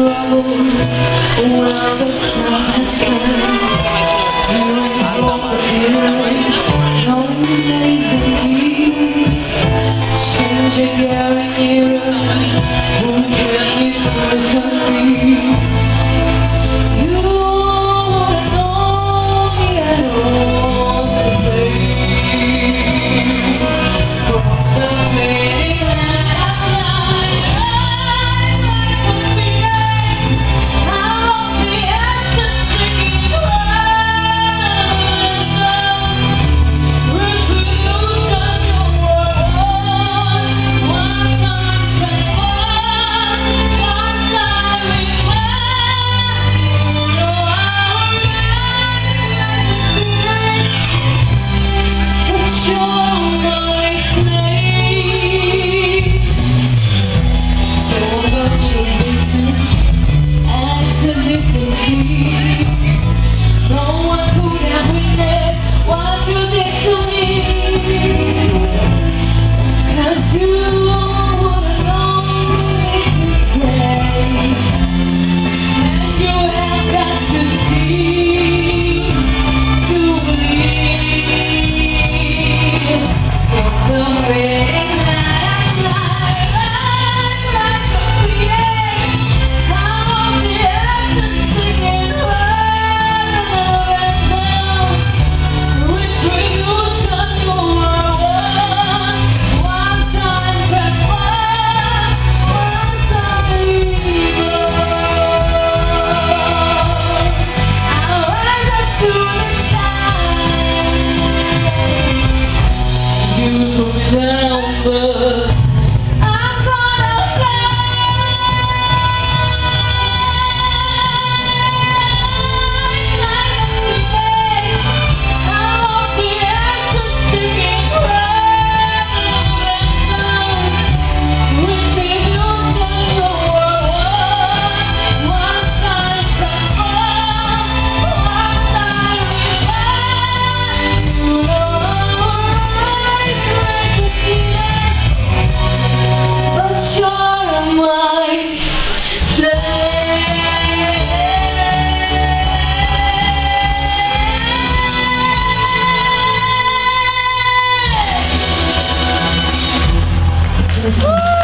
road the time has passed Hearing from the hearing Lonely in me Change again number.